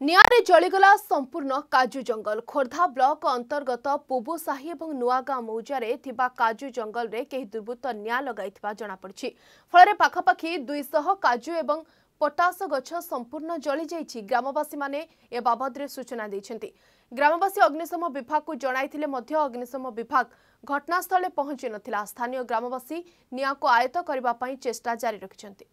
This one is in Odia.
ନିଆଁରେ ଜଳିଗଲା ସମ୍ପୂର୍ଣ୍ଣ କାଜୁ ଜଙ୍ଗଲ। ଖୋର୍ଦ୍ଧା ବ୍ଲକ ଅନ୍ତର୍ଗତ ପୁବୁ ସାହି ଏବଂ ନୂଆଗାଁ ମୌଜାରେ ଥିବା କାଜୁ ଜଙ୍ଗଲରେ କେହି ଦୁର୍ବୃତ୍ତ ନିଆଁ ଲଗାଇଥିବା ଜଣାପଡ଼ିଛି। ଫଳରେ ପାଖାପାଖି ଦୁଇଶହ କାଜୁ ଏବଂ ପଟାସ ଗଛ ସମ୍ପୂର୍ଣ୍ଣ ଜଳିଯାଇଛି। ଗ୍ରାମବାସୀମାନେ ଏ ବାବଦରେ ସୂଚନା ଦେଇଛନ୍ତି। ଗ୍ରାମବାସୀ ଅଗ୍ନିଶମ ବିଭାଗକୁ ଜଣାଇଥିଲେ ମଧ୍ୟ ଅଗ୍ନିଶମ ବିଭାଗ ଘଟଣାସ୍ଥଳରେ ପହଞ୍ଚି ନଥିଲା। ସ୍ଥାନୀୟ ଗ୍ରାମବାସୀ ନିଆଁକୁ ଆୟତ୍ତ କରିବା ପାଇଁ ଚେଷ୍ଟା ଜାରି ରଖିଛନ୍ତି।